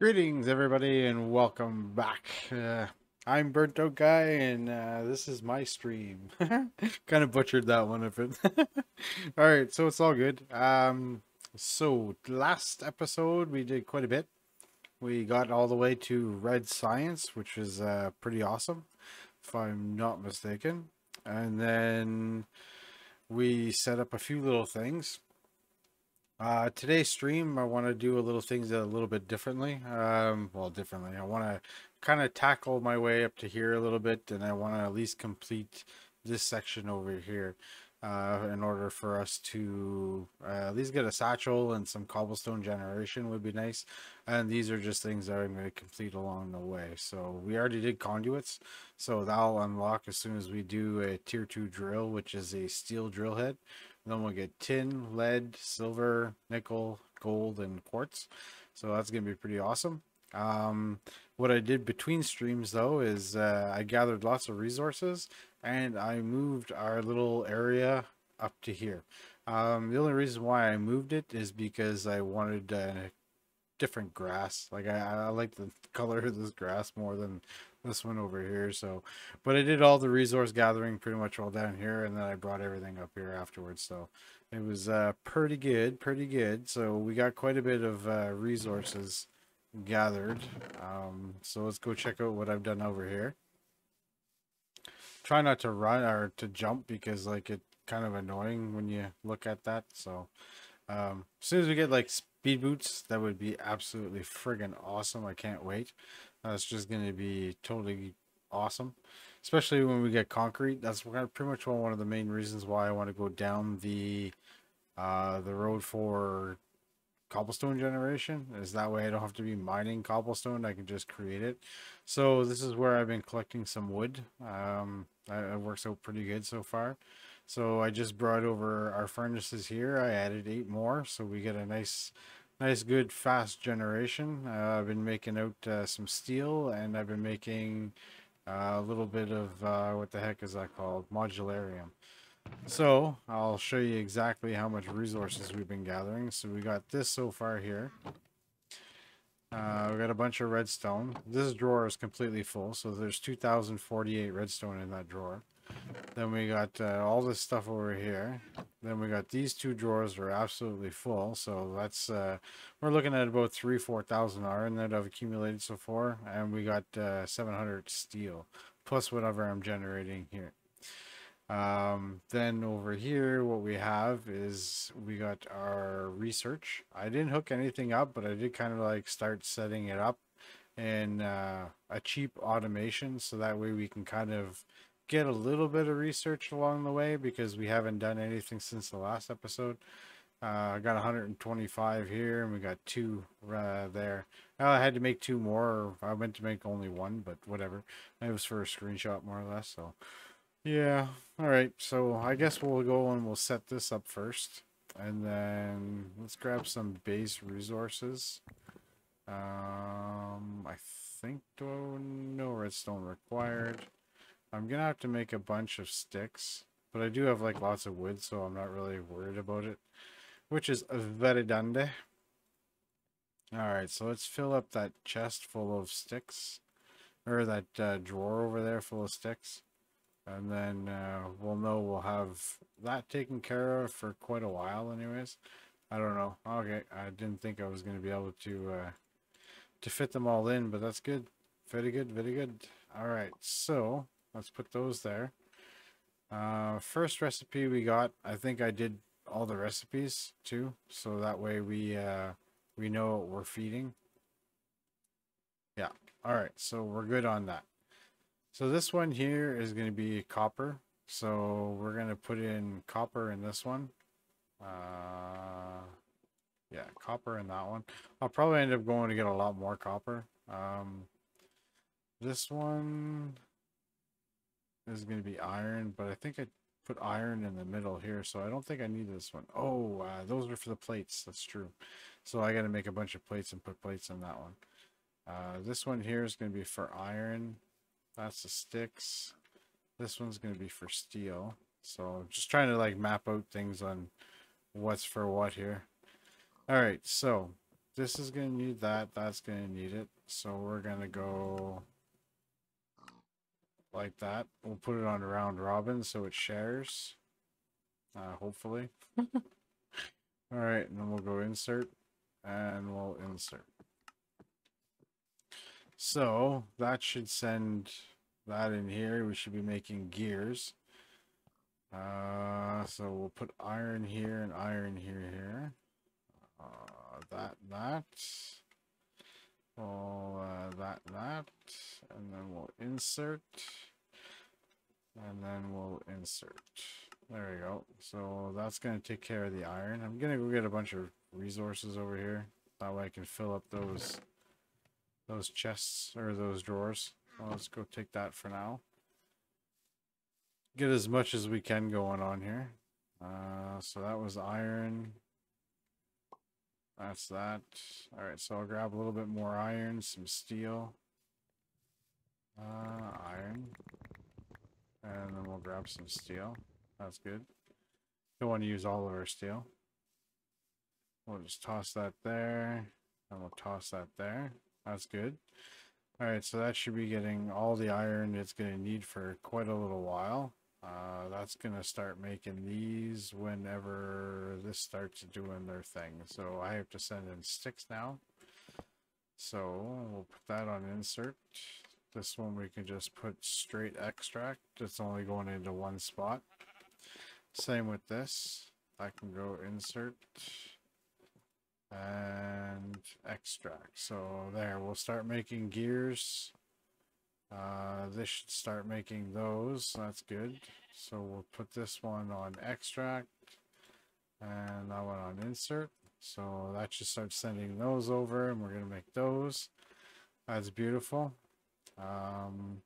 Greetings, everybody, and welcome back. Uh, I'm Burnt Out Guy, and uh, this is my stream. kind of butchered that one a it. all right, so it's all good. Um, so last episode we did quite a bit. We got all the way to Red Science, which is uh, pretty awesome, if I'm not mistaken. And then we set up a few little things. Uh, today's stream, I want to do a little things a little bit differently. Um, well, differently. I want to kind of tackle my way up to here a little bit, and I want to at least complete this section over here uh, in order for us to uh, at least get a satchel and some cobblestone generation would be nice. And these are just things that I'm going to complete along the way. So we already did conduits, so that'll unlock as soon as we do a tier 2 drill, which is a steel drill head. Then we'll get tin, lead, silver, nickel, gold, and quartz. So that's going to be pretty awesome. Um, what I did between streams though is uh, I gathered lots of resources and I moved our little area up to here. Um, the only reason why I moved it is because I wanted uh, different grass. Like I, I like the color of this grass more than this one over here. So, but I did all the resource gathering pretty much all down here, and then I brought everything up here afterwards. So it was uh, pretty good, pretty good. So we got quite a bit of uh, resources gathered. Um, so let's go check out what I've done over here. Try not to run or to jump because like it kind of annoying when you look at that. So um, as soon as we get like speed boots, that would be absolutely friggin' awesome. I can't wait. That's just going to be totally awesome, especially when we get concrete. That's pretty much one of the main reasons why I want to go down the uh, the road for cobblestone generation is that way I don't have to be mining cobblestone I can just create it. So this is where I've been collecting some wood. Um, it works out pretty good so far. So I just brought over our furnaces here. I added eight more so we get a nice nice good fast generation. Uh, I've been making out uh, some steel and I've been making uh, a little bit of uh, what the heck is that called? Modularium. So I'll show you exactly how much resources we've been gathering. So we got this so far here. Uh, we got a bunch of redstone. This drawer is completely full so there's 2048 redstone in that drawer then we got uh, all this stuff over here. Then we got these two drawers are absolutely full. So that's, uh, we're looking at about three, 4,000 iron that I've accumulated so far. And we got uh, 700 steel plus whatever I'm generating here. Um, then over here, what we have is we got our research. I didn't hook anything up, but I did kind of like start setting it up in uh, a cheap automation. So that way we can kind of get a little bit of research along the way because we haven't done anything since the last episode. Uh, I got 125 here and we got two uh, there. I had to make two more. I meant to make only one, but whatever. It was for a screenshot more or less. So yeah. All right. So I guess we'll go and we'll set this up first. And then let's grab some base resources. Um, I think, no redstone required. I'm gonna have to make a bunch of sticks, but I do have like lots of wood, so I'm not really worried about it, which is very dandy. Alright, so let's fill up that chest full of sticks, or that uh, drawer over there full of sticks, and then uh, we'll know we'll have that taken care of for quite a while anyways. I don't know. Okay, I didn't think I was going to be able to uh, to fit them all in, but that's good. Very good, very good. All right, so Let's put those there. Uh, first recipe we got, I think I did all the recipes too, so that way we uh, we know what we're feeding. Yeah, all right, so we're good on that. So this one here is going to be copper. So we're going to put in copper in this one. Uh, yeah, copper in that one. I'll probably end up going to get a lot more copper. Um, this one, is going to be iron, but I think I put iron in the middle here, so I don't think I need this one. Oh, uh, those are for the plates. That's true. So I got to make a bunch of plates and put plates on that one. Uh, this one here is going to be for iron. That's the sticks. This one's going to be for steel. So just trying to like map out things on what's for what here. All right, so this is going to need that. That's going to need it. So we're going to go like that. We'll put it on a round robin so it shares. Uh, hopefully. All right, and then we'll go insert and we'll insert. So that should send that in here. We should be making gears. Uh, so we'll put iron here and iron here, here. Uh, that, that. Well, uh, that, that. And then we'll insert. And then we'll insert. There we go. So that's going to take care of the iron. I'm going to go get a bunch of resources over here. That way I can fill up those those chests or those drawers. Let's go take that for now. Get as much as we can going on here. Uh, so that was iron. That's that. All right, so I'll grab a little bit more iron, some steel. Uh, iron. And then we'll grab some steel. That's good. Don't want to use all of our steel. We'll just toss that there. And we'll toss that there. That's good. Alright, so that should be getting all the iron it's going to need for quite a little while. Uh, that's going to start making these whenever this starts doing their thing. So I have to send in sticks now. So we'll put that on insert. This one we can just put straight extract. It's only going into one spot. Same with this. I can go insert and extract. So there, we'll start making gears. Uh, this should start making those. That's good. So we'll put this one on extract and that one on insert. So that should start sending those over and we're going to make those. That's beautiful. Um,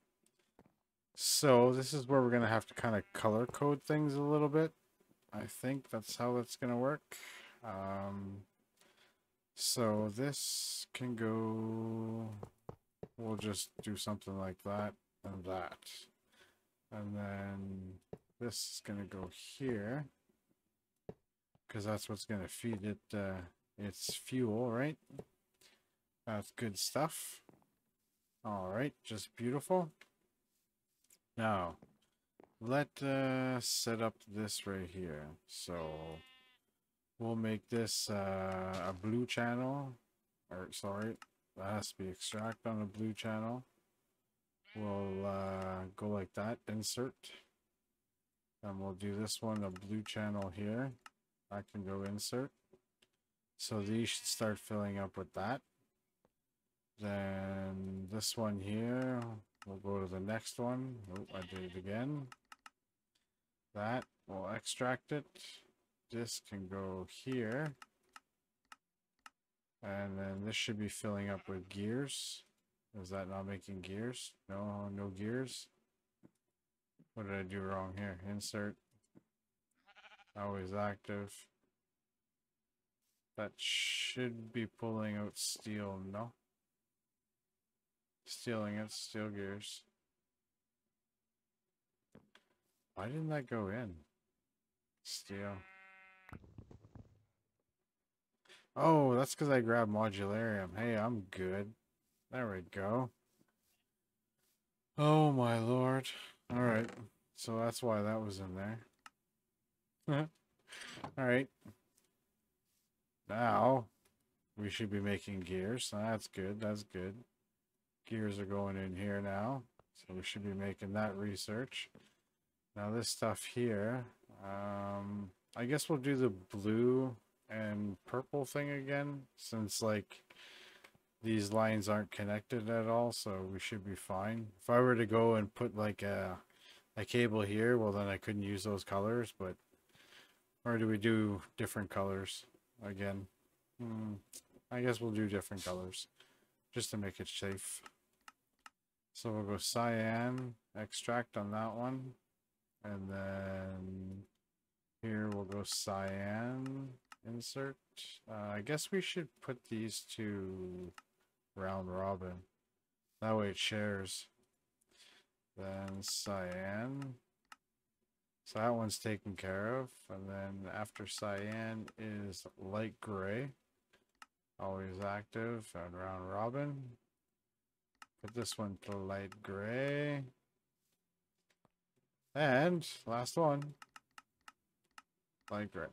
so this is where we're going to have to kind of color code things a little bit. I think that's how that's going to work. Um, so this can go, we'll just do something like that and that. And then this is going to go here because that's what's going to feed it uh, its fuel, right? That's good stuff. All right, just beautiful. Now, let uh, set up this right here. So we'll make this uh, a blue channel. Or sorry, to be extract on a blue channel. We'll uh, go like that, insert. And we'll do this one a blue channel here. I can go insert. So these should start filling up with that. Then this one here, we'll go to the next one. Oh, I did it again. That, we'll extract it. This can go here. And then this should be filling up with gears. Is that not making gears? No, no gears. What did I do wrong here? Insert. Always active. That should be pulling out steel, no? Stealing it, steel gears. Why didn't that go in? Steel. Oh, that's because I grabbed modularium. Hey, I'm good. There we go. Oh my lord. Alright. So that's why that was in there. Alright. Now, we should be making gears. That's good. That's good gears are going in here now. So we should be making that research. Now this stuff here, um, I guess we'll do the blue and purple thing again, since like these lines aren't connected at all, so we should be fine. If I were to go and put like a, a cable here, well then I couldn't use those colors, but, or do we do different colors again? Hmm, I guess we'll do different colors, just to make it safe. So we'll go cyan, extract on that one. And then here we'll go cyan, insert. Uh, I guess we should put these to round robin. That way it shares. Then cyan. So that one's taken care of. And then after cyan is light gray. Always active and round robin. Put this one to light gray. And last one. Light gray.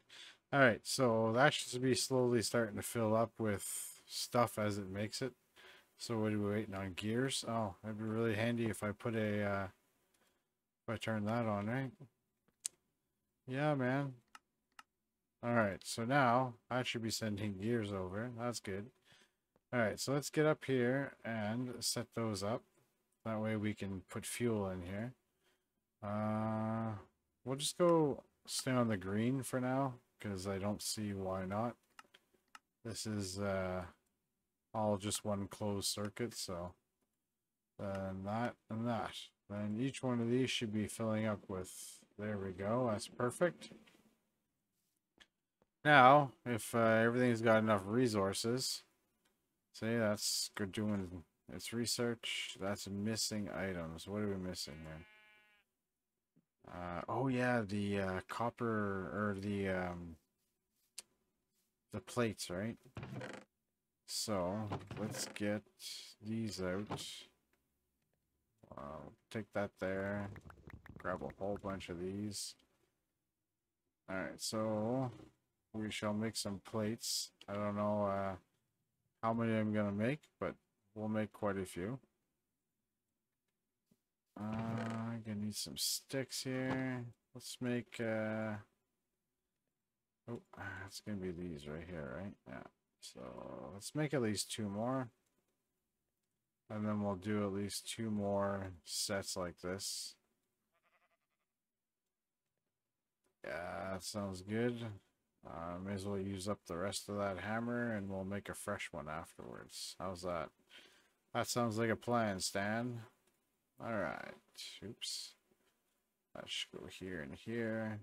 Alright, so that should be slowly starting to fill up with stuff as it makes it. So what are we waiting on? Gears? Oh, that'd be really handy if I put a, uh, if I turn that on, right? Yeah, man. Alright, so now I should be sending gears over. That's good. Alright, so let's get up here and set those up. That way we can put fuel in here. Uh, we'll just go stay on the green for now, because I don't see why not. This is uh, all just one closed circuit, so then that and that. Then each one of these should be filling up with, there we go, that's perfect. Now, if uh, everything's got enough resources, say that's good doing its research, that's missing items. What are we missing here? Oh yeah, the uh, copper or the um, the plates, right? So let's get these out. Uh, take that there. Grab a whole bunch of these. Alright, so we shall make some plates. I don't know uh, how many I'm to make, but we'll make quite a few. Uh, I'm to need some sticks here. Let's make... Uh, oh, it's to be these right here, right? Yeah. So let's make at least two more. And then we'll do at least two more sets like this. Yeah, that sounds good. Uh, may as well use up the rest of that hammer and we'll make a fresh one afterwards. How's that? That sounds like a plan, Stan. Alright. Oops. That should go here and here.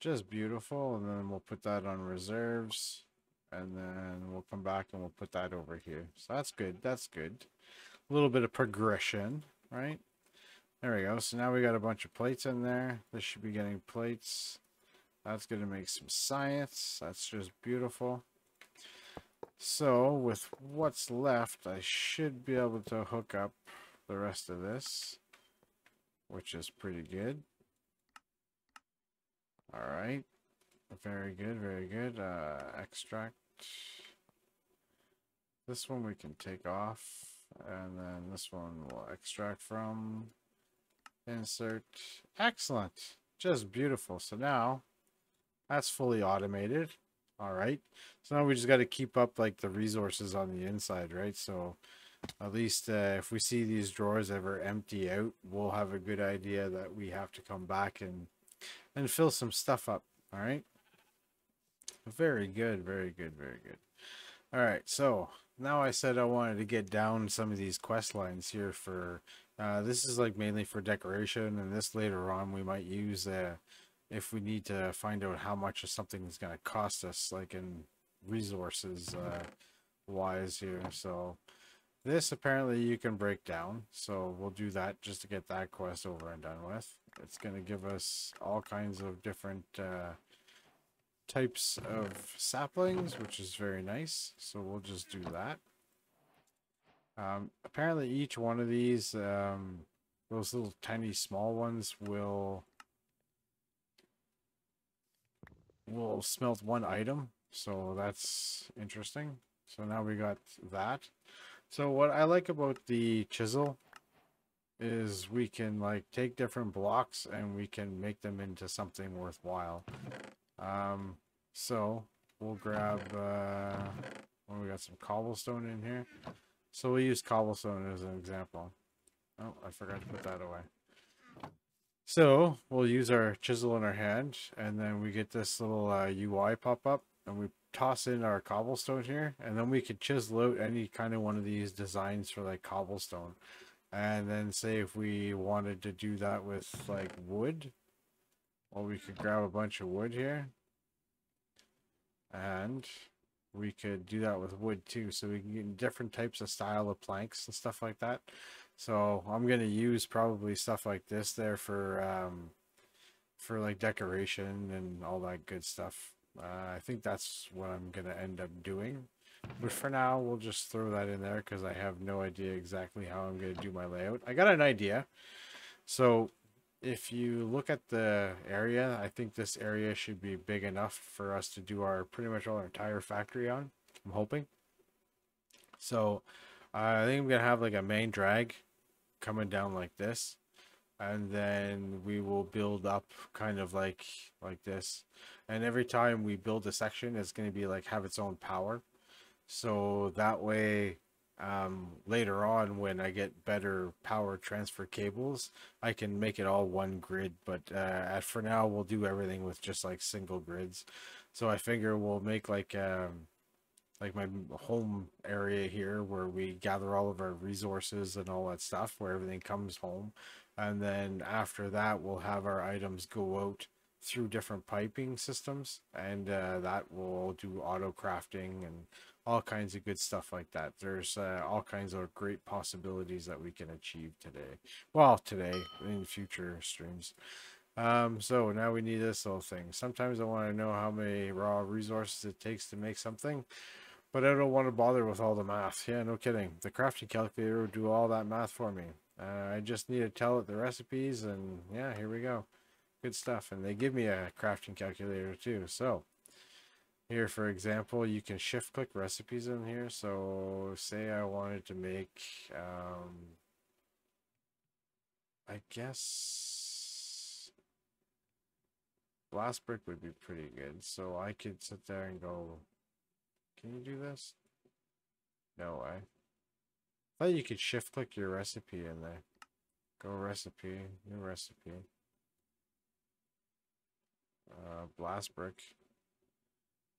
Just beautiful. And then we'll put that on reserves. And then we'll come back and we'll put that over here. So that's good. That's good. A little bit of progression, right? There we go. So now we got a bunch of plates in there. This should be getting plates. That's going to make some science. That's just beautiful. So, with what's left, I should be able to hook up the rest of this, which is pretty good. Alright. Very good, very good. Uh, extract. This one we can take off. And then this one we'll extract from. Insert. Excellent. Just beautiful. So now that's fully automated. All right. So now we just got to keep up like the resources on the inside, right? So at least uh, if we see these drawers ever empty out, we'll have a good idea that we have to come back and and fill some stuff up. All right. Very good. Very good. Very good. All right. So now I said I wanted to get down some of these quest lines here for uh, this is like mainly for decoration and this later on we might use uh, if we need to find out how much of something is going to cost us, like in resources uh, wise here. So this apparently you can break down. So we'll do that just to get that quest over and done with. It's going to give us all kinds of different uh, types of saplings, which is very nice. So we'll just do that. Um, apparently each one of these, um, those little tiny small ones will will smelt one item. So that's interesting. So now we got that. So what I like about the chisel is we can like take different blocks and we can make them into something worthwhile. Um, so we'll grab, uh, well, we got some cobblestone in here. So we'll use cobblestone as an example. Oh, I forgot to put that away. So we'll use our chisel in our hand and then we get this little uh, UI pop up and we toss in our cobblestone here and then we could chisel out any kind of one of these designs for like cobblestone. And then say if we wanted to do that with like wood, well we could grab a bunch of wood here and we could do that with wood too. So we can get different types of style of planks and stuff like that. So I'm going to use probably stuff like this there for, um, for like decoration and all that good stuff. Uh, I think that's what I'm going to end up doing. But for now, we'll just throw that in there because I have no idea exactly how I'm going to do my layout. I got an idea. So if you look at the area, I think this area should be big enough for us to do our pretty much all our entire factory on. I'm hoping. So uh, I think I'm going to have like a main drag coming down like this. And then we will build up kind of like like this. And every time we build a section, it's going to be like have its own power. So that way, um, later on, when I get better power transfer cables, I can make it all one grid. But uh, for now, we'll do everything with just like single grids. So I figure we'll make like um, like my home area here where we gather all of our resources and all that stuff, where everything comes home. And then after that, we'll have our items go out through different piping systems and uh, that will do auto crafting and all kinds of good stuff like that. There's uh, all kinds of great possibilities that we can achieve today. Well, today in future streams. Um, so now we need this little thing. Sometimes I want to know how many raw resources it takes to make something, but I don't want to bother with all the math. Yeah, no kidding. The crafting calculator will do all that math for me. Uh, I just need to tell it the recipes, and yeah, here we go. Good stuff. And they give me a crafting calculator too. So here, for example, you can shift click recipes in here. So say I wanted to make, um, I guess blast brick would be pretty good. So I could sit there and go, can you do this? No way. Thought you could shift click your recipe in there. Go recipe, new recipe. Uh, blast brick.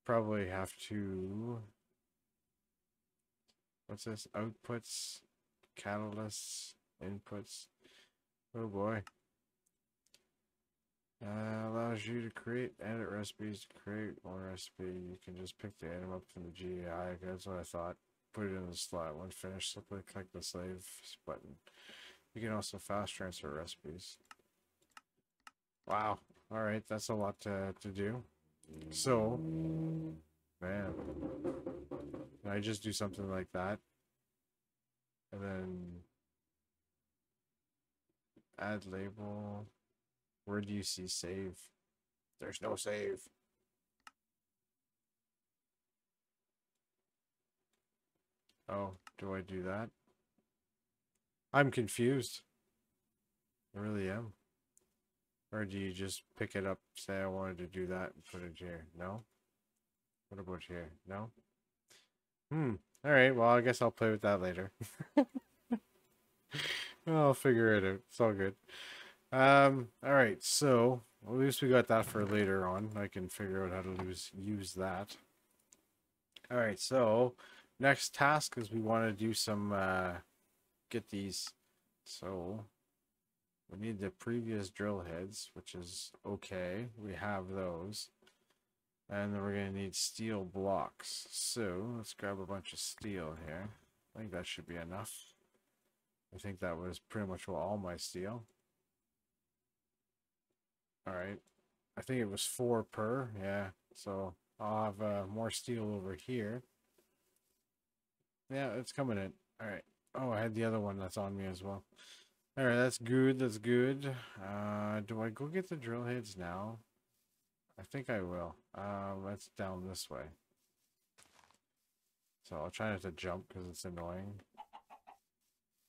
Probably have to what's this? Outputs catalysts inputs. Oh boy. Uh, allows you to create edit recipes create one recipe. You can just pick the item up from the GUI that's what I thought put it in the slot when finished simply click the save button you can also fast transfer recipes wow all right that's a lot to, to do so, man, can I just do something like that? And then add label. Where do you see save? There's no save. Oh, do I do that? I'm confused. I really am. Or do you just pick it up, say I wanted to do that and put it here? No? What about here? No? Hmm. Alright, well I guess I'll play with that later. I'll figure it out. It's all good. Um, alright, so at least we got that for later on. I can figure out how to lose, use that. Alright, so next task is we want to do some uh get these so we need the previous drill heads, which is okay. We have those. And then we're going to need steel blocks. So, let's grab a bunch of steel here. I think that should be enough. I think that was pretty much all my steel. Alright. I think it was four per. Yeah. So, I'll have uh, more steel over here. Yeah, it's coming in. Alright. Oh, I had the other one that's on me as well. Alright, that's good, that's good. Uh, do I go get the drill heads now? I think I will. Uh, let's down this way. So I'll try not to jump because it's annoying.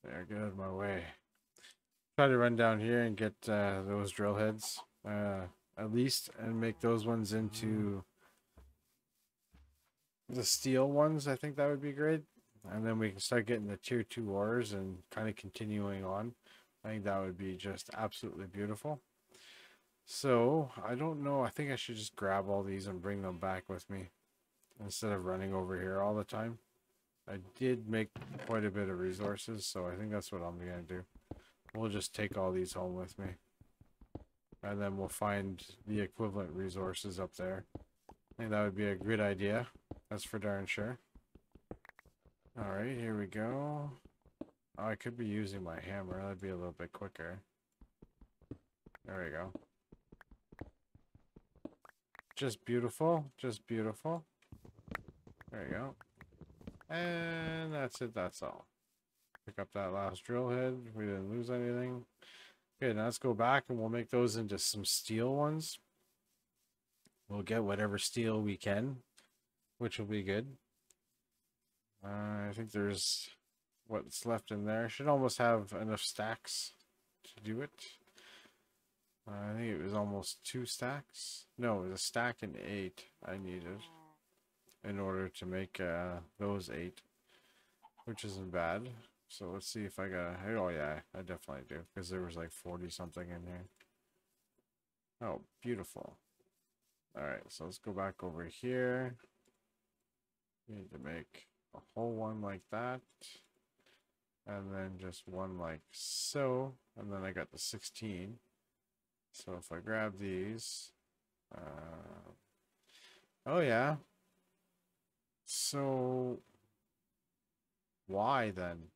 There, get out of my way. Try to run down here and get uh, those drill heads. Uh, at least, and make those ones into the steel ones. I think that would be great. And then we can start getting the tier 2 ores and kind of continuing on. I think that would be just absolutely beautiful. So, I don't know. I think I should just grab all these and bring them back with me. Instead of running over here all the time. I did make quite a bit of resources, so I think that's what I'm going to do. We'll just take all these home with me. And then we'll find the equivalent resources up there. I think that would be a good idea. That's for darn sure. Alright, here we go. Oh, I could be using my hammer. That'd be a little bit quicker. There we go. just beautiful. Just beautiful. There you go. And that's it. That's all. Pick up that last drill head. We didn't lose anything. Okay, now let's go back and we'll make those into some steel ones. We'll get whatever steel we can, which will be good. Uh, I think there's what's left in there. Should almost have enough stacks to do it. Uh, I think it was almost two stacks. No, it was a stack and eight I needed in order to make uh, those eight, which isn't bad. So let's see if I got. Oh yeah, I definitely do because there was like forty something in here. Oh, beautiful. All right, so let's go back over here. We need to make a whole one like that. And then just one like so. And then I got the 16. So if I grab these. Uh, oh, yeah. So why then?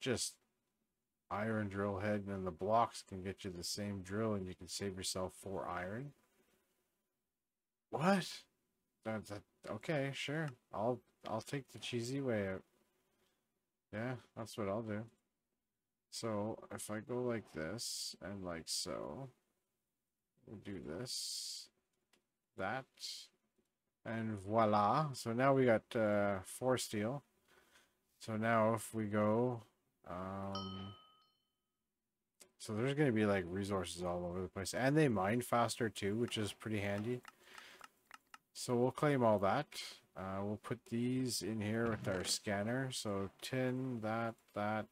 Just iron drill head and then the blocks can get you the same drill and you can save yourself four iron. What? That, okay, sure. I'll I'll take the cheesy way out. Yeah, that's what I'll do. So if I go like this and like so, we'll do this, that, and voila. So now we got uh, four steel. So now if we go, um, so there's going to be like resources all over the place. And they mine faster too, which is pretty handy. So we'll claim all that. Uh, we'll put these in here with our scanner. So tin, that, that,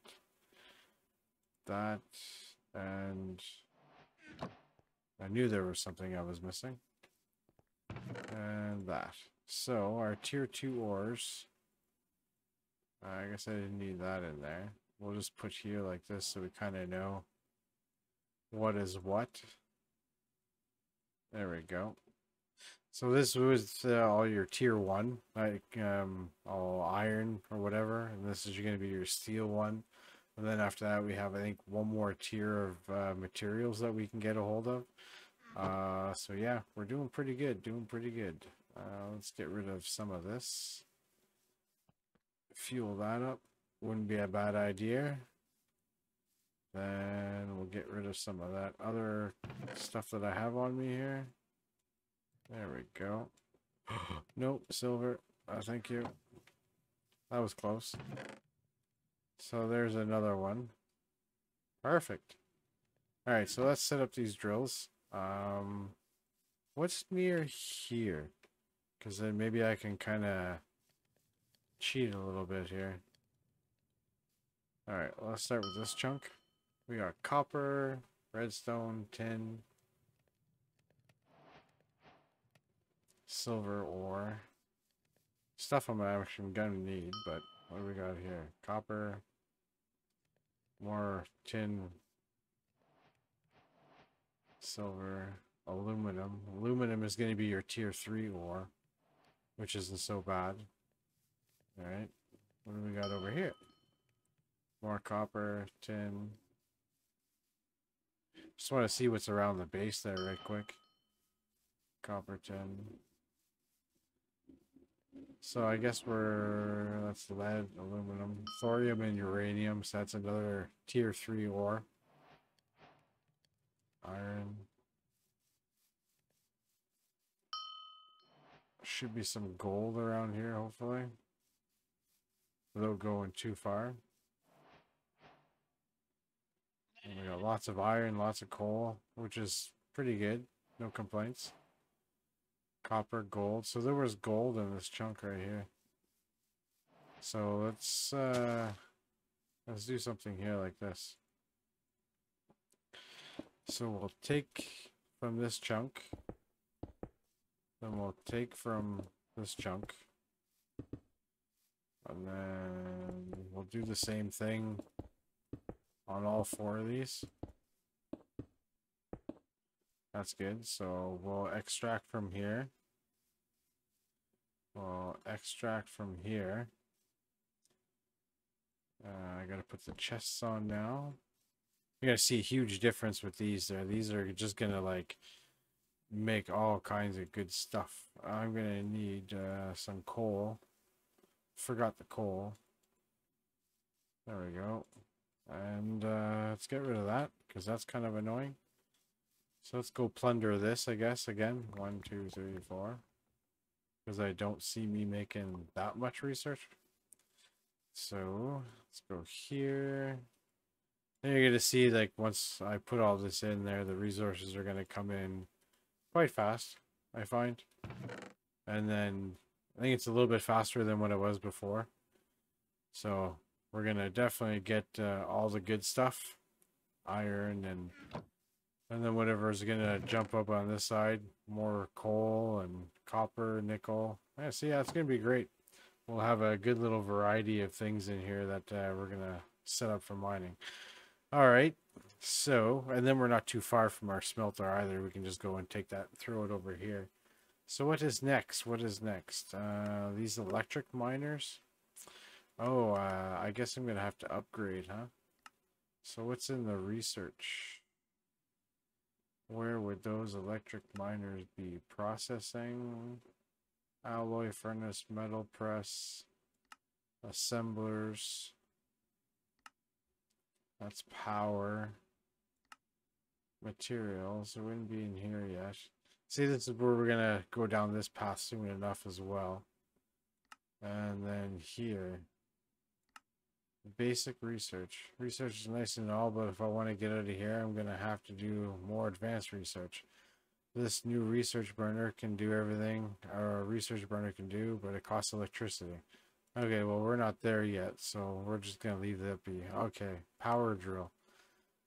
that, and I knew there was something I was missing. And that. So our tier 2 ores, I guess I didn't need that in there. We'll just put here like this so we kind of know what is what. There we go. So this was uh, all your tier one, like um, all iron or whatever, and this is going to be your steel one. And then after that, we have I think one more tier of uh, materials that we can get a hold of. Uh, so yeah, we're doing pretty good, doing pretty good. Uh, let's get rid of some of this. Fuel that up, wouldn't be a bad idea. Then we'll get rid of some of that other stuff that I have on me here. There we go. nope, silver. Uh, thank you. That was close. So there's another one. Perfect. Alright, so let's set up these drills. Um, what's near here? Because then maybe I can kind of cheat a little bit here. Alright, let's start with this chunk. We got copper, redstone, tin, silver ore. Stuff I'm actually gonna need, but what do we got here? Copper, more tin, silver, aluminum. Aluminum is to be your tier 3 ore, which isn't so bad. Alright, what do we got over here? More copper, tin. Just want to see what's around the base there right quick. Copper, tin. So I guess we're, that's lead, aluminum, thorium, and uranium. So that's another tier 3 ore. Iron. Should be some gold around here, hopefully. Without going too far. And we got lots of iron, lots of coal, which is pretty good. No complaints. Copper, gold. So there was gold in this chunk right here. So let's uh let's do something here like this. So we'll take from this chunk. Then we'll take from this chunk. And then we'll do the same thing on all four of these. That's good. So we'll extract from here. We'll extract from here. Uh, I gotta put the chests on now. You're gonna see a huge difference with these there. These are just gonna like make all kinds of good stuff. I'm gonna need uh, some coal. Forgot the coal. There we go. And uh, let's get rid of that because that's kind of annoying. So let's go plunder this, I guess, again. One, two, three, four. Because I don't see me making that much research. So let's go here. And you're going to see, like, once I put all this in there, the resources are going to come in quite fast, I find. And then I think it's a little bit faster than what it was before. So we're going to definitely get uh, all the good stuff. Iron and and then whatever is going to jump up on this side. More coal and copper, nickel. Yeah, see, yeah, it's going to be great. We'll have a good little variety of things in here that uh, we're going to set up for mining. All right. So, and then we're not too far from our smelter either. We can just go and take that, throw it over here. So what is next? What is next? Uh, these electric miners. Oh, uh, I guess I'm going to have to upgrade, huh? So what's in the research? Where would those electric miners be? Processing, alloy furnace, metal press, assemblers. That's power. Materials. It wouldn't be in here yet. See, this is where we're going to go down this path soon enough as well. And then here. Basic research. Research is nice and all, but if I want to get out of here, I'm going to have to do more advanced research. This new research burner can do everything our research burner can do, but it costs electricity. Okay, well, we're not there yet, so we're just going to leave that be. Okay, power drill.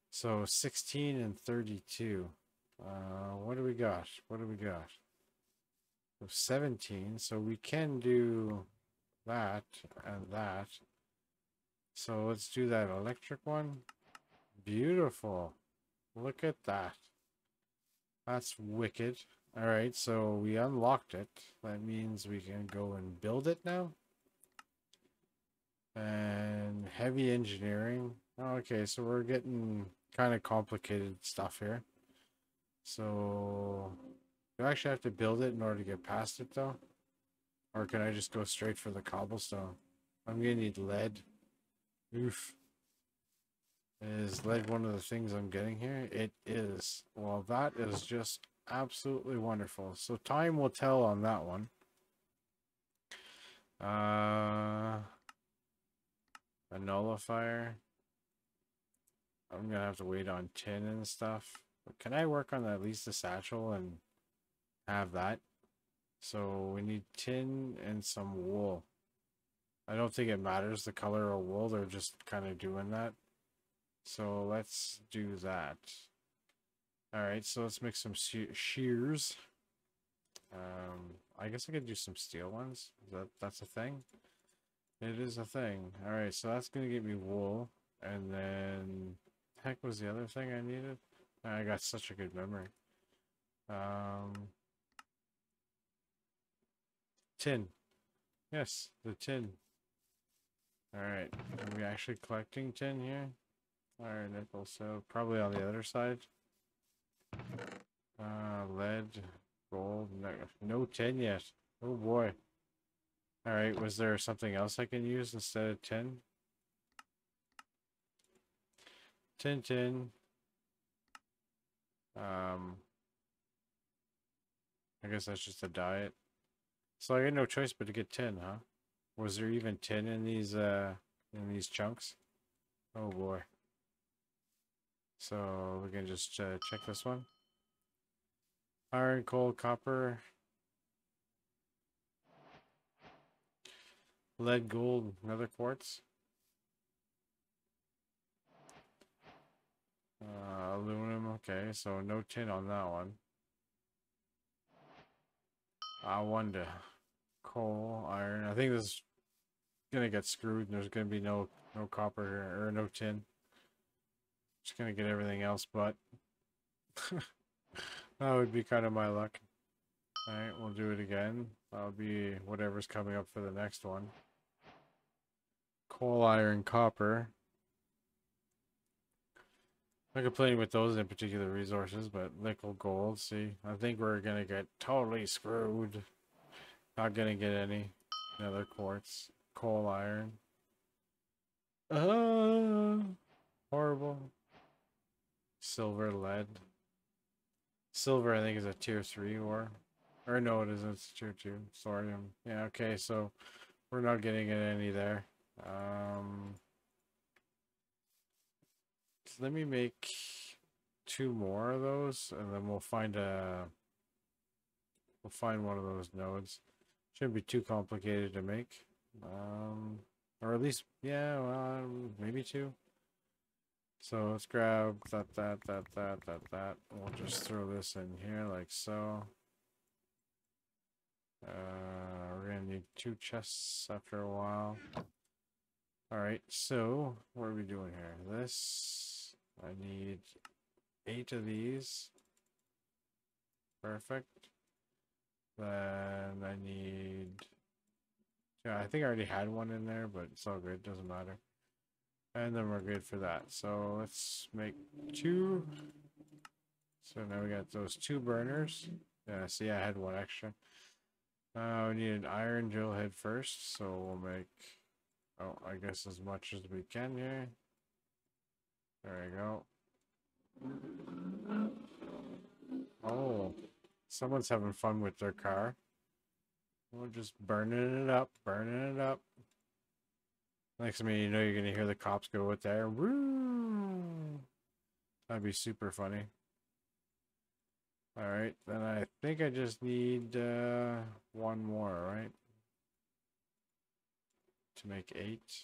So 16 and 32. Uh, what do we got? What do we got? So 17, so we can do that and that. So let's do that electric one. Beautiful. Look at that. That's wicked. Alright, so we unlocked it. That means we can go and build it now. And heavy engineering. Okay, so we're getting kind of complicated stuff here. So, do I actually have to build it in order to get past it though? Or can I just go straight for the cobblestone? I'm gonna need lead. Oof. Is lead one of the things I'm getting here? It is. Well, that is just absolutely wonderful. So time will tell on that one. Uh, a nullifier. I'm gonna have to wait on tin and stuff. But can I work on at least the satchel and have that? So we need tin and some wool. I don't think it matters the color of wool. They're just kind of doing that. So let's do that. All right, so let's make some shears. Um, I guess I could do some steel ones. Is that that's a thing? It is a thing. All right, so that's gonna get me wool, and then heck was the other thing I needed? I got such a good memory. Um, tin. Yes, the tin. Alright, are we actually collecting tin here? Alright, nickel, so probably on the other side. Uh, lead, gold, no, no tin yet. Oh boy. Alright, was there something else I can use instead of tin? Tin, tin. Um, I guess that's just a diet. So I had no choice but to get tin, huh? Was there even tin in these uh in these chunks? Oh boy. So we can just uh, check this one. Iron, coal, copper, lead, gold, nether quartz. Uh, aluminum, okay, so no tin on that one. I wonder. Coal, iron. I think this is gonna get screwed and there's gonna be no no copper here, or no tin. Just gonna get everything else but that would be kind of my luck. Alright, we'll do it again. That'll be whatever's coming up for the next one. Coal, iron, copper. Not complaining with those in particular resources, but nickel gold, see, I think we're gonna get totally screwed. Not gonna get any. Another quartz. Coal iron. Uh, horrible. Silver, lead. Silver, I think, is a tier 3 ore. Or no, it isn't. It's tier 2. Thorium. Yeah, okay, so we're not getting any there. Um, so let me make two more of those, and then we'll find a... We'll find one of those nodes. Shouldn't be too complicated to make. Um, or at least, yeah, well, maybe two. So let's grab that, that, that, that, that, that. We'll just throw this in here like so. Uh, we're gonna need two chests after a while. Alright, so what are we doing here? This, I need eight of these. Perfect. Then I need, yeah, I think I already had one in there, but it's all good, doesn't matter. And then we're good for that. So let's make two. So now we got those two burners. Yeah, see, I had one extra. Uh, we need an iron drill head first, so we'll make, oh, I guess as much as we can here. There we go. Oh, someone's having fun with their car. We're just burning it up, burning it up. Next thing you know, you're gonna hear the cops go with there. Woo! That'd be super funny. All right, then I think I just need uh, one more, right? To make eight.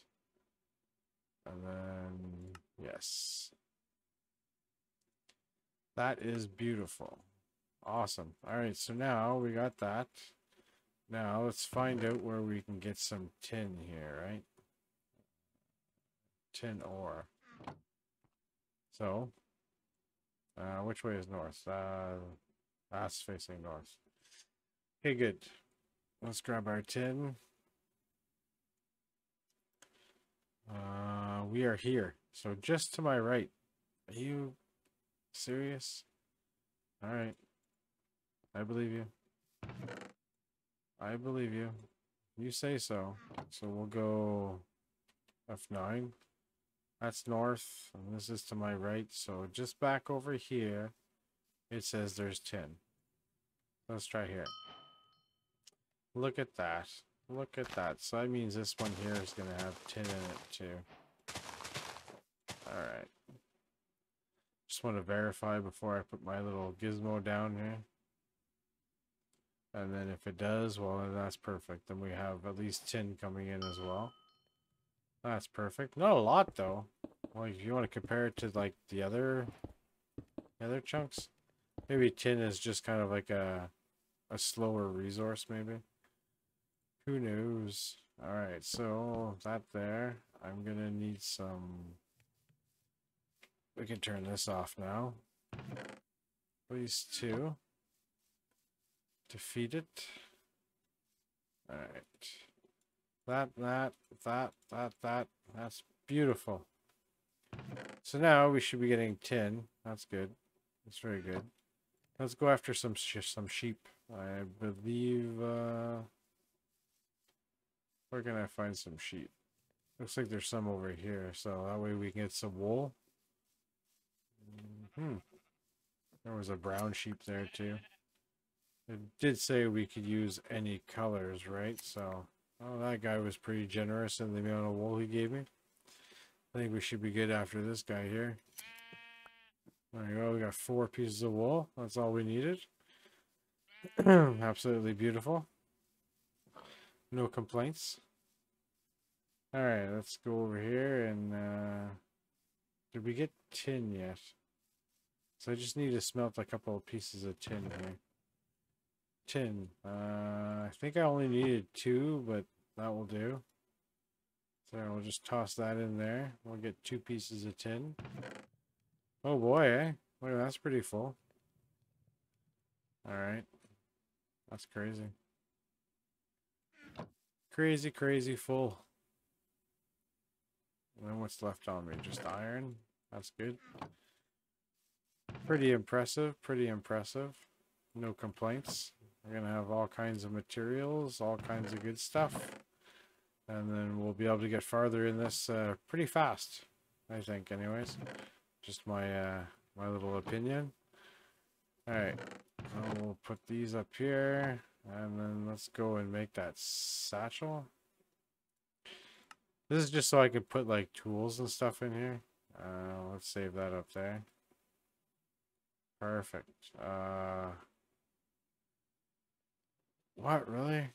And then, yes. That is beautiful. Awesome. All right, so now we got that. Now let's find out where we can get some tin here, right? tin ore. So, uh, which way is north? Uh, that's facing north. Okay, good. Let's grab our tin. Uh, we are here. So just to my right. Are you serious? All right. I believe you. I believe you. You say so. So we'll go F9. That's north, and this is to my right. So just back over here, it says there's 10. Let's try here. Look at that. Look at that. So that means this one here is going to have 10 in it too. Alright. Just want to verify before I put my little gizmo down here. And then if it does, well, then that's perfect. Then we have at least 10 coming in as well. That's perfect. Not a lot though. Well, if you want to compare it to like the other, the other chunks, maybe tin is just kind of like a, a slower resource. Maybe. Who knows? All right, so that there. I'm gonna need some. We can turn this off now. Please two. Defeat it. All right. That, that, that, that, that. That's beautiful. So now we should be getting 10. That's good. That's very good. Let's go after some some sheep. I believe, uh... Where can I find some sheep? Looks like there's some over here, so that way we can get some wool. Hmm. There was a brown sheep there too. It did say we could use any colors, right? So Oh, that guy was pretty generous in the amount of wool he gave me. I think we should be good after this guy here. There you go. We got four pieces of wool. That's all we needed. Absolutely beautiful. No complaints. Alright, let's go over here and uh did we get tin yet? So I just need to smelt a couple of pieces of tin here. 10. Uh, I think I only needed two, but that will do. So we'll just toss that in there. We'll get two pieces of tin. Oh boy, eh? Look, that's pretty full. Alright. That's crazy. Crazy, crazy full. And then what's left on me? Just iron? That's good. Pretty impressive, pretty impressive. No complaints. We're gonna have all kinds of materials, all kinds of good stuff. And then we'll be able to get farther in this uh, pretty fast, I think anyways. Just my uh, my little opinion. Alright, so we'll put these up here, and then let's go and make that satchel. This is just so I can put like tools and stuff in here. Uh, let's save that up there. Perfect. Uh, what really?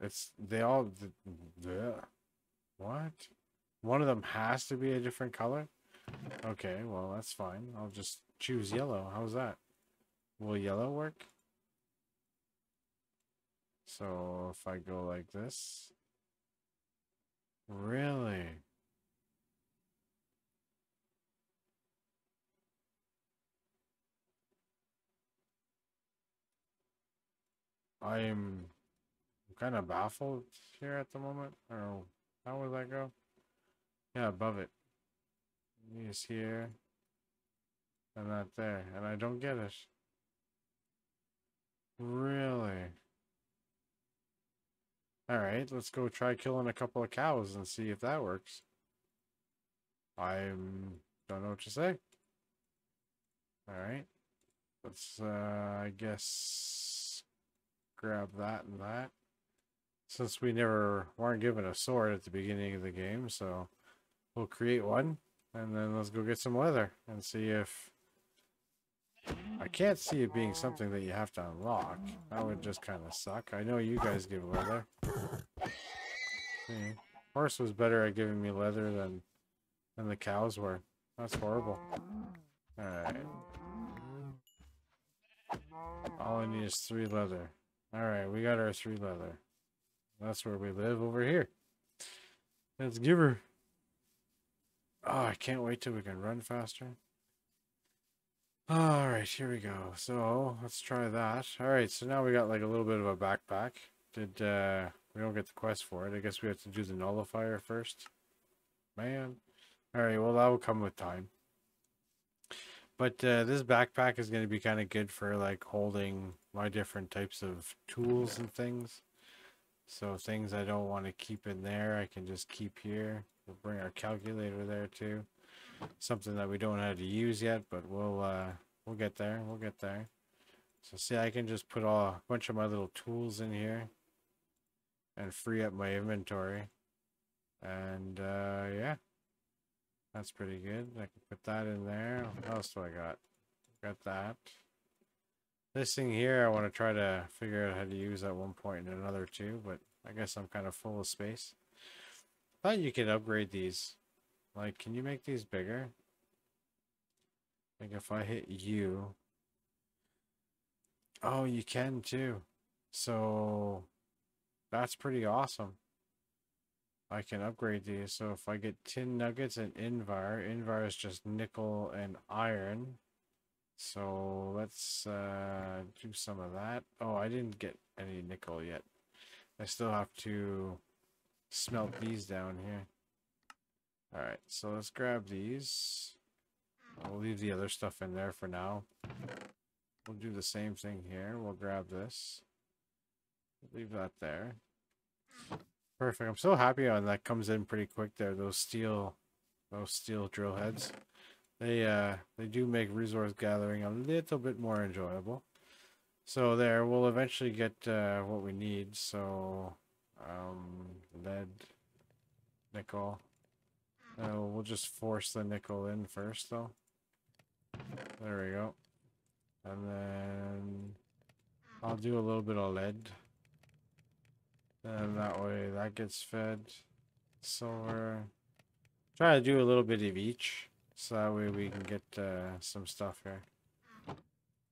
It's they all. The, what? One of them has to be a different color. Okay, well that's fine. I'll just choose yellow. How's that? Will yellow work? So if I go like this. Really? I'm kind of baffled here at the moment. Or how would that go? Yeah, above it. Is here. And that there. And I don't get it. Really? Alright, let's go try killing a couple of cows and see if that works. I don't know what to say. Alright. Let's, uh, I guess, grab that and that. Since we never weren't given a sword at the beginning of the game, so we'll create one. And then let's go get some leather and see if I can't see it being something that you have to unlock. That would just kind of suck. I know you guys give leather. See, horse was better at giving me leather than than the cows were. That's horrible. Alright. All I need is three leather. Alright, we got our three leather. That's where we live over here. Let's give her. Oh, I can't wait till we can run faster. All right, here we go. So let's try that. All right, so now we got like a little bit of a backpack. Did uh we don't get the quest for it? I guess we have to do the nullifier first. Man. All right, well that will come with time. But uh, this backpack is going to be kind of good for like holding my different types of tools and things. So things I don't want to keep in there, I can just keep here. We'll bring our calculator there too something that we don't know how to use yet, but we'll uh, we'll get there. We'll get there. So see, I can just put all, a bunch of my little tools in here and free up my inventory. And uh, yeah, that's pretty good. I can put that in there. What else do I got? Got that. This thing here, I want to try to figure out how to use at one point and another too, but I guess I'm kind of full of space. I thought you could upgrade these. Like, can you make these bigger? Like, if I hit you... Oh, you can too. So, that's pretty awesome. I can upgrade these. So if I get tin nuggets and Invar, Invar is just nickel and iron. So let's uh, do some of that. Oh, I didn't get any nickel yet. I still have to smelt these down here. Alright, so let's grab these. I'll leave the other stuff in there for now. We'll do the same thing here. We'll grab this. Leave that there. Perfect. I'm so happy on that comes in pretty quick there. Those steel those steel drill heads. They uh they do make resource gathering a little bit more enjoyable. So there, we'll eventually get uh, what we need. So um lead, nickel, uh, we'll just force the nickel in first, though. There we go. And then I'll do a little bit of lead. And that way that gets fed. Silver. Try to do a little bit of each. So that way we can get uh, some stuff here.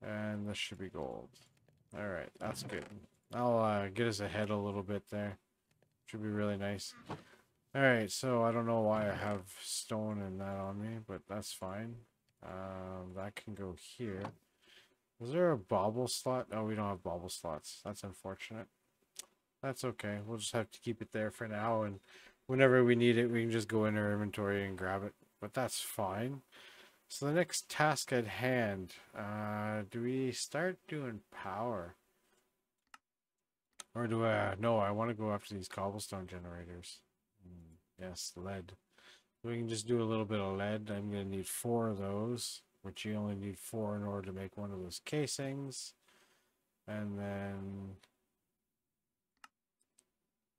And this should be gold. Alright, that's good. I'll uh, get us ahead a little bit there. Should be really nice. Alright, so I don't know why I have stone and that on me, but that's fine. Um, that can go here. Is there a bauble slot? Oh, we don't have bauble slots. That's unfortunate. That's okay. We'll just have to keep it there for now, and whenever we need it, we can just go in our inventory and grab it. But that's fine. So the next task at hand, uh, do we start doing power? Or do I, no, I want to go after these cobblestone generators. Mm, yes, lead. We can just do a little bit of lead. I'm going to need four of those, which you only need four in order to make one of those casings. And then,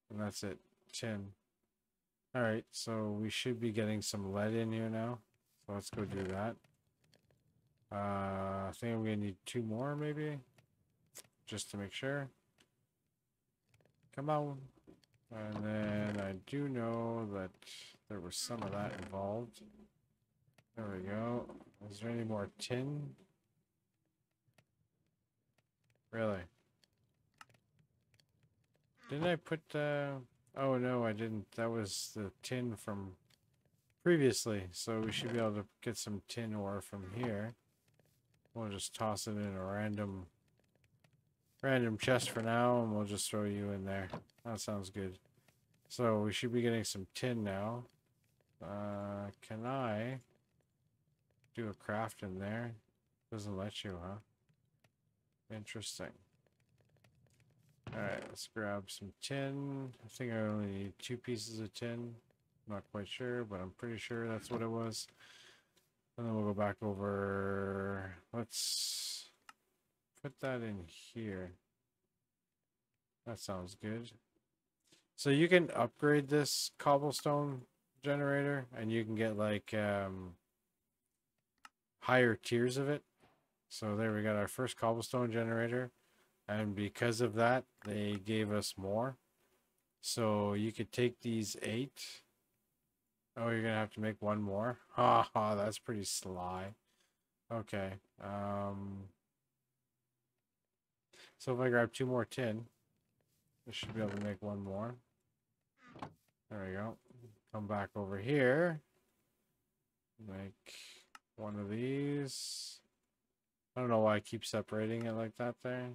and that's it, tin. All right, so we should be getting some lead in here now. So let's go do that. Uh, I think I'm gonna need two more maybe, just to make sure. Come on. And then I do know that there was some of that involved. There we go. Is there any more tin? Really? Didn't I put, uh... Oh, no, I didn't. That was the tin from previously. So we should be able to get some tin ore from here. We'll just toss it in a random random chest for now, and we'll just throw you in there. That sounds good. So we should be getting some tin now. Uh, can I do a craft in there? Doesn't let you, huh? Interesting. Let's grab some tin. I think I only need two pieces of tin. Not quite sure, but I'm pretty sure that's what it was. And then we'll go back over. Let's put that in here. That sounds good. So you can upgrade this cobblestone generator and you can get like um, higher tiers of it. So there we got our first cobblestone generator. And because of that, they gave us more. So you could take these eight Oh, you're gonna have to make one more? Ha ha, that's pretty sly. Okay. Um so if I grab two more tin, I should be able to make one more. There we go. Come back over here. Make one of these. I don't know why I keep separating it like that there.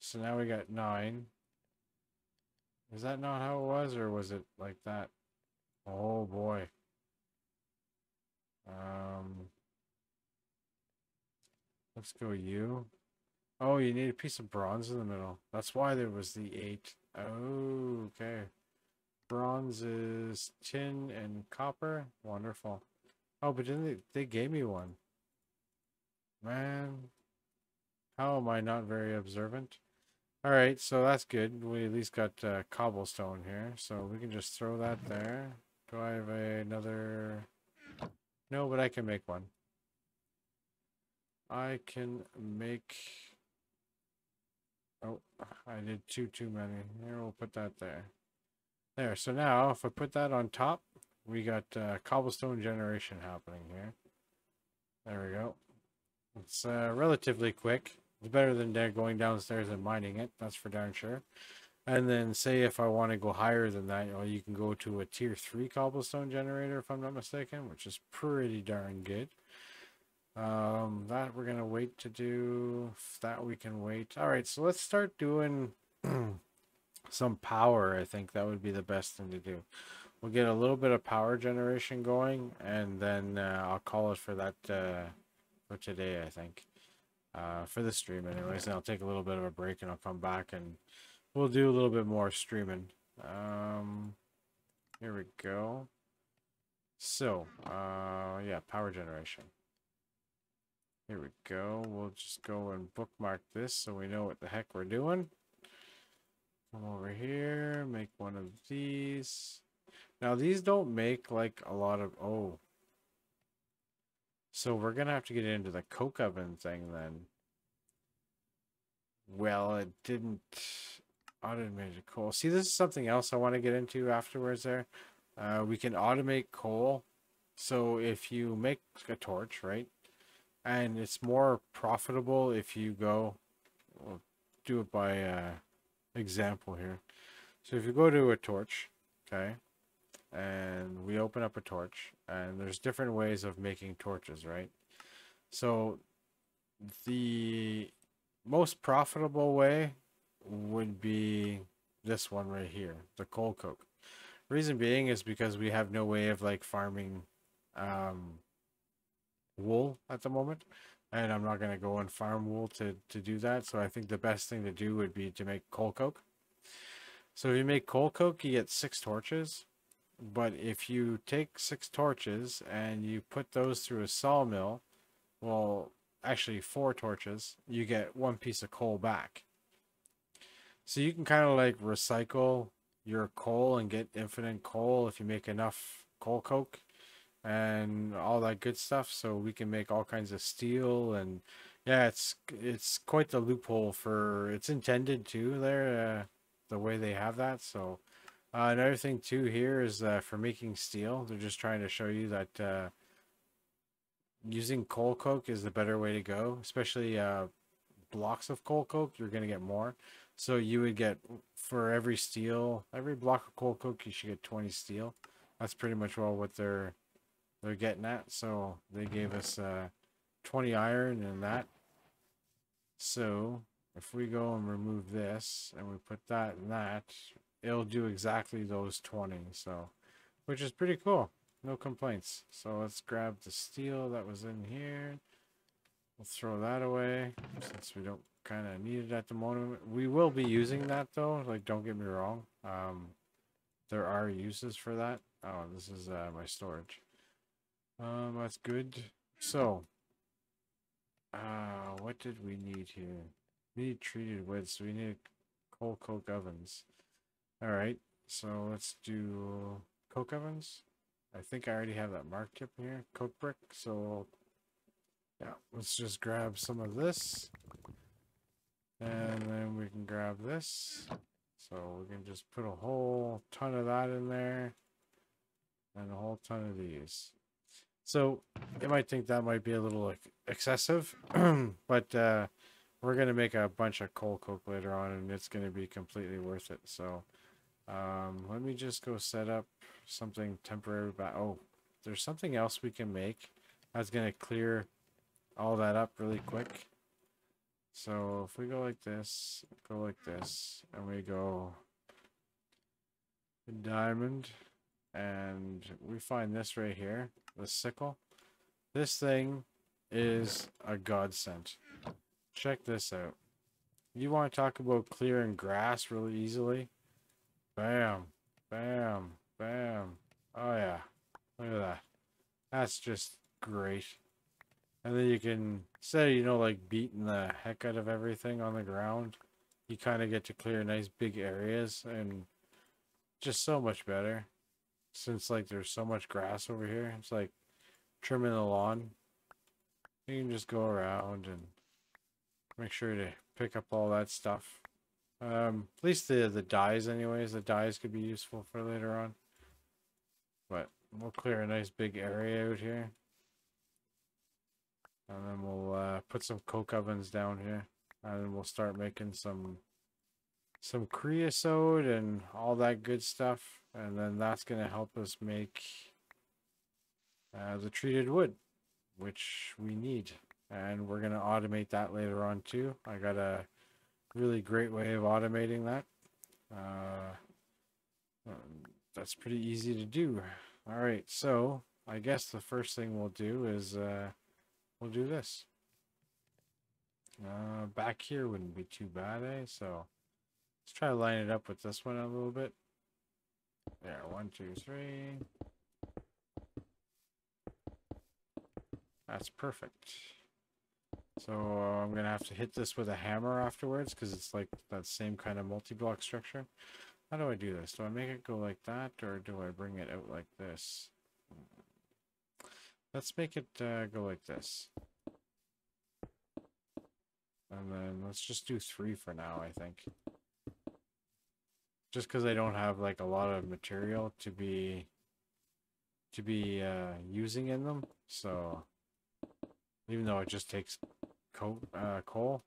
So now we got nine. Is that not how it was, or was it like that? Oh boy. Um, let's go you. Oh, you need a piece of bronze in the middle. That's why there was the eight. Oh, okay. Bronze is tin and copper. Wonderful. Oh, but didn't they, they gave me one. Man, how am I not very observant? All right, so that's good. We at least got uh, cobblestone here, so we can just throw that there. Do I have another? No, but I can make one. I can make... Oh, I did two too many. Here, we'll put that there. There, so now if I put that on top, we got uh, cobblestone generation happening here. There we go. It's uh, relatively quick. It's better than going downstairs and mining it, that's for darn sure. And then say if I want to go higher than that, you, know, you can go to a tier 3 cobblestone generator if I'm not mistaken, which is pretty darn good. Um, that we're going to wait to do. That we can wait. All right, so let's start doing some power. I think that would be the best thing to do. We'll get a little bit of power generation going, and then uh, I'll call it for that uh, for today, I think. Uh, for the stream anyways, and I'll take a little bit of a break and I'll come back and We'll do a little bit more streaming. Um, here we go. So, uh, yeah, power generation. Here we go. We'll just go and bookmark this so we know what the heck we're doing. Come over here, make one of these. Now, these don't make like a lot of, oh. So we're going to have to get into the coke oven thing then. Well, it didn't Automated coal. See, this is something else I want to get into afterwards there. Uh, we can automate coal. So if you make a torch, right? And it's more profitable if you go, we'll do it by uh, example here. So if you go to a torch, okay, and we open up a torch, and there's different ways of making torches, right? So the most profitable way would be this one right here, the coal coke. Reason being is because we have no way of like farming um, wool at the moment, and I'm not going to go and farm wool to, to do that. So I think the best thing to do would be to make coal coke. So if you make coal coke, you get six torches. But if you take six torches and you put those through a sawmill, well, actually four torches, you get one piece of coal back. So you can kind of like recycle your coal and get infinite coal if you make enough coal coke and all that good stuff so we can make all kinds of steel and yeah it's it's quite the loophole for it's intended to there uh, the way they have that so uh, another thing too here is uh, for making steel they're just trying to show you that uh, using coal coke is the better way to go especially uh, blocks of coal coke you're going to get more so you would get for every steel every block of coal coke you should get 20 steel that's pretty much all what they're they're getting at. So they gave us uh, 20 iron and that. So if we go and remove this and we put that and that, it'll do exactly those 20. So, which is pretty cool. No complaints. So let's grab the steel that was in here. We'll throw that away since we don't kind of need it at the moment. We will be using that though. Like, don't get me wrong. Um, there are uses for that. Oh, this is uh, my storage. Um, that's good. So, uh, what did we need here? We need treated wood, so we need coal coke ovens. Alright, so let's do coke ovens. I think I already have that marked up here. Coke brick, so yeah, let's just grab some of this. And then we can grab this. So we can just put a whole ton of that in there. And a whole ton of these. So you might think that might be a little like, excessive, but uh, we're going to make a bunch of coal coke later on and it's going to be completely worth it. So um, let me just go set up something temporary. But oh, there's something else we can make that's going to clear all that up really quick. So if we go like this, go like this, and we go diamond, and we find this right here, the sickle. This thing is a godsend. Check this out. You want to talk about clearing grass really easily? Bam, bam, bam. Oh yeah, look at that. That's just great. And then you can, say you know, like beating the heck out of everything on the ground, you kind of get to clear nice big areas and just so much better since like there's so much grass over here. It's like trimming the lawn. You can just go around and make sure to pick up all that stuff. Um, at least the the dyes, anyways. The dyes could be useful for later on. But we'll clear a nice big area out here. And then we'll uh, put some coke ovens down here. And we'll start making some some creosote and all that good stuff and then that's going to help us make uh, the treated wood which we need and we're going to automate that later on too i got a really great way of automating that. Uh, um, that's pretty easy to do. All right so i guess the first thing we'll do is uh, we'll do this. Uh, back here wouldn't be too bad eh? So let's try to line it up with this one a little bit. There, one, two, three. That's perfect. So uh, I'm to have to hit this with a hammer afterwards because it's like that same kind of multi-block structure. How do I do this? Do I make it go like that or do I bring it out like this? Let's make it uh, go like this. And then let's just do three for now, I think just because I don't have like a lot of material to be to be uh, using in them. So even though it just takes co uh, coal,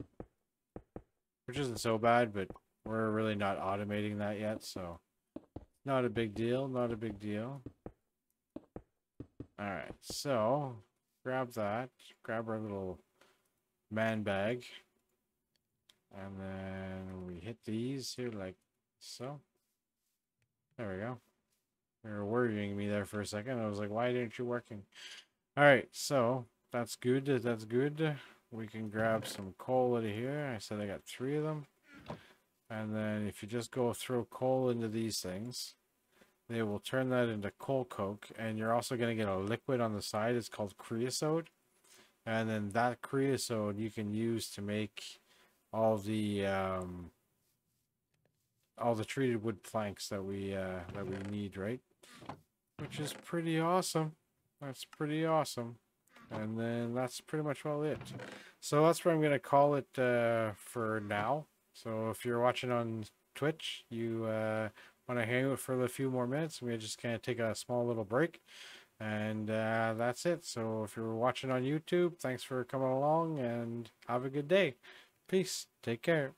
which isn't so bad, but we're really not automating that yet. So not a big deal. Not a big deal. All right. So grab that. Grab our little man bag. And then we hit these here like so, there we go. You were worrying me there for a second. I was like, why didn't you working? All right, so that's good. That's good. We can grab some coal out of here. I said I got three of them. And then if you just go throw coal into these things, they will turn that into coal coke. And you're also going to get a liquid on the side. It's called creosote. And then that creosote you can use to make all the um, all the treated wood planks that we uh, that we need, right? Which is pretty awesome. That's pretty awesome. And then that's pretty much all it. So that's where I'm going to call it uh, for now. So if you're watching on Twitch, you uh, want to hang out for a few more minutes, we just kind of take a small little break. And uh, that's it. So if you're watching on YouTube, thanks for coming along and have a good day. Peace. Take care.